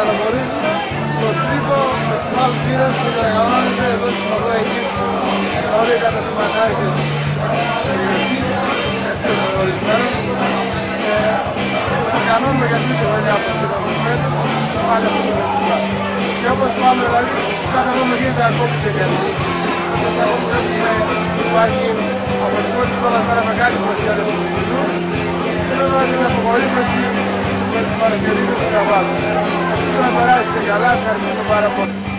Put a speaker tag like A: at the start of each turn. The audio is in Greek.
A: καλωσορίζουμε στο τρίτο φεστιβάλ πύρας που διοργανώνεται εδώ στην Οδό εκεί όλοι οι καταστηματάρχες της περιοχής εκτός ορισμένων Κανόνουμε για τρίτη χρονιά από τις οικονομικές πάλι αυτό το φεστιβάλ. Και όπως πάμε δηλαδή, κάθε χρόνο γίνεται ακόμη και καλύτερο. Όπως ακόμη βλέπουμε υπάρχει από την πρώτη τώρα μέρα μεγάλη προσέλευση τους κοινού και βέβαια την αποχωρήπωση με τις παραγγελίες του Σαββάτου. Ελπίζω να περάσετε καλά, ευχαριστούμε πάρα πολύ.